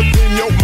up in your